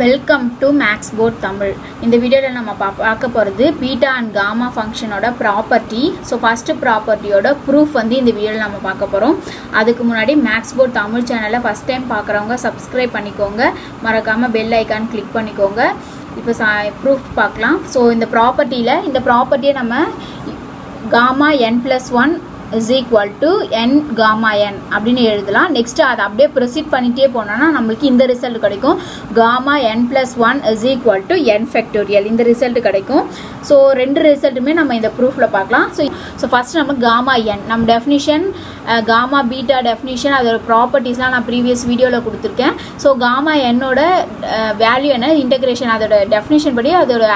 Welcome to Max Port Tamil இந்த வீடியோவில் நம்ம பா பார்க்க போகிறது பீட்டா அண்ட் காமா ஃபங்க்ஷனோட ப்ராப்பர்ட்டி ஸோ ஃபஸ்ட்டு ப்ராப்பர்ட்டியோட ப்ரூஃப் வந்து இந்த வீடியோவில் நம்ம பார்க்க போகிறோம் அதுக்கு முன்னாடி மேக்ஸ் போர்ட் தமிழ் சேனலை ஃபஸ்ட் டைம் பார்க்குறவங்க சப்ஸ்கிரைப் பண்ணிக்கோங்க. மறக்காமல் பெல் ஐக்கான் கிளிக் பண்ணிக்கோங்க. இப்போ சா ப்ரூஃப் பார்க்கலாம். ஸோ இந்த ப்ராப்பர்ட்டியில் இந்த ப்ராப்பர்ட்டியை நம்ம gamma n plus one is equal to n gamma n அப்படின்னு எழுதலாம். நெக்ஸ்ட் அதை அப்படியே ப்ரொசீட் பண்ணிகிட்டே போனோம்னா நம்மளுக்கு இந்த ரிசல்ட் கிடைக்கும். Gamma n plus one is equal to n factorial இந்த ரிசல்ட் கிடைக்கும். ஸோ ரெண்டு ரிசல்ட்டுமே நம்ம இந்த ப்ரூஃபில் பார்க்கலாம். ஸோ ஸோ ஃபஸ்ட் நம்ம காமா என் நம்ம டெஃபினிஷன் காமா பீட்டா டெஃபினிஷன் அதோட ப்ராப்பர்ட்டிஸ்லாம் நான் ப்ரீவியஸ் வீடியோவில் கொடுத்துருக்கேன். ஸோ காமா என்னோட வேல்யூ என்ன? இன்டகிரேஷன் அதோட டெஃபினிஷன் படி அதோட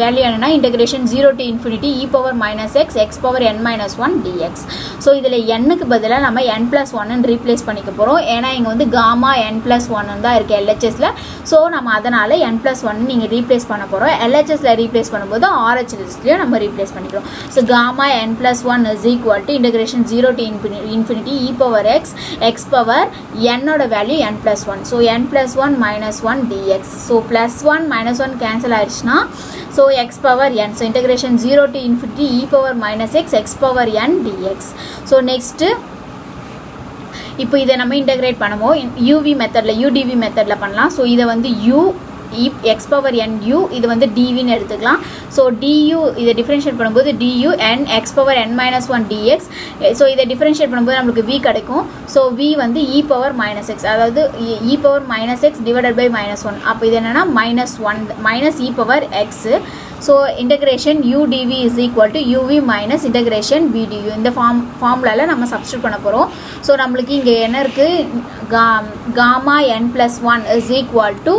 வேல்யூ என்னன்னா integration zero to infinity e power minus x x power n minus one dx so இதில் எண்ணுக்கு பதிலாக நம்ம என் ப்ளஸ் ஒன்னு ரீப்ளேஸ் பண்ணிக்க போகிறோம் ஏன்னா இங்கே வந்து காமா என் ப்ளஸ் ஒன்னு தான் இருக்குது எல்ஹெச்எஸில் ஸோ நம்ம அதனால் என் ப்ளஸ் ஒன் நீங்கள் ரீப்ளேஸ் பண்ண போகிறோம் எல்ஹெச்எஸில் ரீப்ளேஸ் பண்ணும்போது ஆர் ஆர்ஹெச்எஸ்லையும் நம்ம ரீப்ளேஸ் பண்ணிக்கிறோம். So gamma n plus one is equal to integration zero to infini infinity e power x x power என்னோட value n plus one so n plus one minus one dx so plus one minus one cancel ஆயிடுச்சுன்னா so x power n so integration zero to infinity e power minus x x power n dx so next இப்போ இதை நம்ம integrate பண்ணுவோம். UV மெத்தடில் UDV மெத்தடில் பண்ணலாம். So இதை வந்து யூ இப் எக்ஸ் பவர் என் யூ இது வந்து டிவின்னு எடுத்துக்கலாம். ஸோ டியூ இதை டிஃப்ரென்ஷியேட் பண்ணும்போது du n x power n minus one dx so இதை டிஃப்ரென்ஷியேட் பண்ணும்போது நம்மளுக்கு வி கிடைக்கும். ஸோ வி வந்து இ பவர் மைனஸ் எக்ஸ் அதாவது e power minus x divided by minus one அப்போ இது என்னென்னா minus one minus e power x so integration udv is equal to uv minus integration vdu இந்த form ஃபார்முலாவில் நம்ம substitute பண்ண போகிறோம் ஸோ நம்மளுக்கு இங்கே என்ன இருக்குது கா gamma n plus one is equal to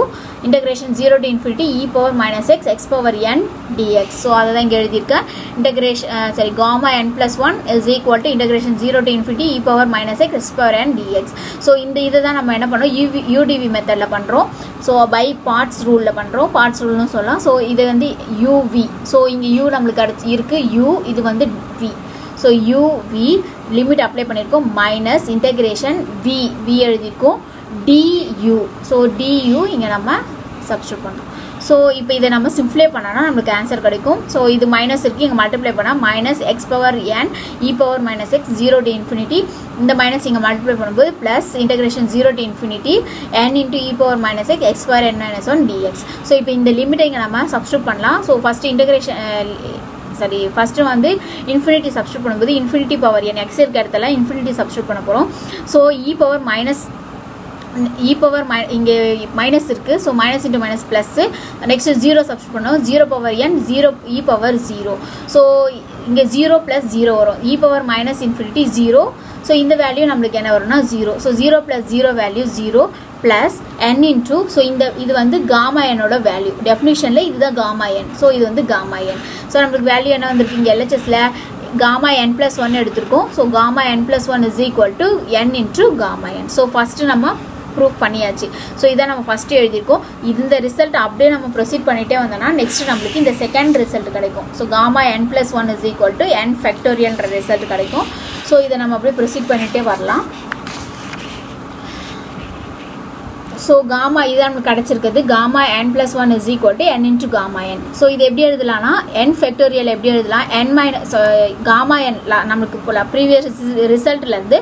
integration zero to infinity e power minus x x power n dx so அதை தான் இங்கே எழுதியிருக்கேன் integration sorry gamma n plus one is equal to integration zero to infinity e power minus x x power n dx so இந்த இதை தான் நம்ம என்ன பண்ணுறோம் யூவி யூடிவி மெத்தடில் பண்ணுறோம் ஸோ பை பார்ட்ஸ் ரூலில் பண்ணுறோம் பார்ட்ஸ் ரூல்னு சொல்லலாம். ஸோ இது வந்து யூவி ஸோ இங்கே யூ நம்மளுக்கு கிடச்சி இருக்குது யூ இது வந்து v so uv limit apply பண்ணியிருக்கோம். மைனஸ் இன்டகிரேஷன் வி வி எழுதியிருக்கோம். டியூ ஸோ டியூ இங்கே நம்ம சப்ஸ்டியூட் பண்ணுறோம் ஸோ இப்போ இதை நம்ம சிம்ப்ளை பண்ணோன்னா நம்மளுக்கு ஆன்சர் கிடைக்கும். ஸோ இது மைனஸ் இருக்குது இங்கே மல்டிப்ளை பண்ணால் minus x power n e power minus x zero to infinity இந்த மைனஸ் இங்கே மல்டிப்ளை பண்ணும்போது plus integration zero to infinity n into e power minus x x power n minus one dx so இப்போ இந்த லிமிட்டை இங்கே நம்ம substitute பண்ணலாம். So first integration சரி ஃபஸ்ட்டு வந்து இன்ஃபினிட்டி சப்ஸ்டியூட் பண்ணும்போது இன்ஃபினிட்டி பவர் என் எக்ஸ் இருக்க இடத்துல இன்ஃபினிட்டி சப்ஸ்டியூட் பண்ண போகிறோம் so e power minus e power my இங்கே மைனஸ் இருக்குது so minus into minus plus next zero subst பண்ணோம். Zero power n zero e power zero so இங்கே zero plus zero வரும். E power minus infinity zero so இந்த value நம்மளுக்கு என்ன வரும்னா zero so zero plus zero value zero plus n into so இந்த இது வந்து காமா என்னோட வேல்யூ டெஃபினிஷனில் இதுதான் காமா என் ஸோ இது வந்து காமா என் ஸோ நம்மளுக்கு வேல்யூ என்ன வந்திருக்கு? இங்கே எல்ஹெச்எஸில் காமா என் ப்ளஸ் ஒன் எடுத்திருக்கோம். So gamma n plus one is equal to n into gamma n so first நம்ம ப்ரூவ் பண்ணியாச்சு. ஸோ இதை நம்ம ஃபஸ்ட்டு எழுதியிருக்கோம். இந்த ரிசல்ட் அப்படியே நம்ம ப்ரொசீட் பண்ணிகிட்டே வந்தோம்னா நெக்ஸ்ட் நம்மளுக்கு இந்த செகண்ட் ரிசல்ட் கிடைக்கும். So gamma n plus one is equal to n ஃபேக்டோரியன்ற result கிடைக்கும். ஸோ இதை நம்ம அப்படியே ப்ரொசீட் பண்ணிகிட்டே வரலாம். ஸோ காமா இது நமக்கு கிடச்சிருக்குது. Gamma n plus one is equal to n into gamma n so இது எப்படி எழுதலாம்னா என் ஃபேக்டோரியல் எப்படி எழுதலாம்? என் மைனஸ் காமா என் நம்மளுக்கு இப்போ ப்ரீவியஸ் ரிசல்ட்லேருந்து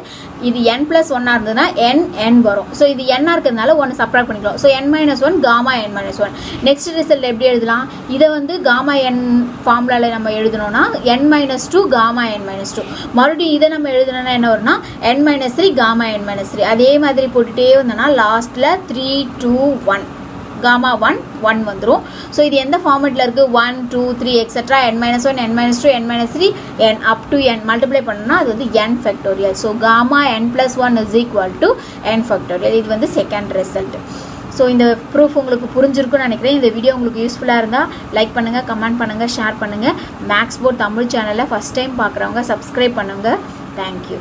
இது என் ப்ளஸ் ஒன்னாக இருந்ததுன்னா என் என் வரும். ஸோ இது என்னாக இருக்கிறதுனால ஒன்று சப்ராக்ட் பண்ணிக்கலாம். So n minus one gamma n minus one next result எப்படி எழுதலாம்? இதை வந்து காமா என் ஃபார்முலாவில் நம்ம எழுதணும்னா n minus two gamma n minus two மறுபடியும் இதை நம்ம எழுதணும்னா என்ன வரும்னா n minus three gamma n minus three அதே மாதிரி போட்டுகிட்டே வந்தோம்னா லாஸ்ட்டில் three two one gamma one one வந்துடும் ஸோ இது எந்த ஃபார்மெட்டில் இருக்குது one two three extra n minus one n minus two n minus three n up to n multiply பண்ணோம்னா அது வந்து n factorial so gamma n plus one is equal to n factorial இது வந்து second result so இந்த proof உங்களுக்கு புரிஞ்சிருக்குன்னு நினைக்கிறேன். இந்த வீடியோ உங்களுக்கு யூஸ்ஃபுல்லாக இருந்தால் லைக் பண்ணுங்கள் கமெண்ட் பண்ணுங்கள் ஷேர் பண்ணுங்கள் மேக்ஸ் போர்ட் தமிழ் சேனலை ஃபஸ்ட் டைம் பார்க்குறவங்க சப்ஸ்கிரைப் பண்ணுங்கள் தேங்க்யூ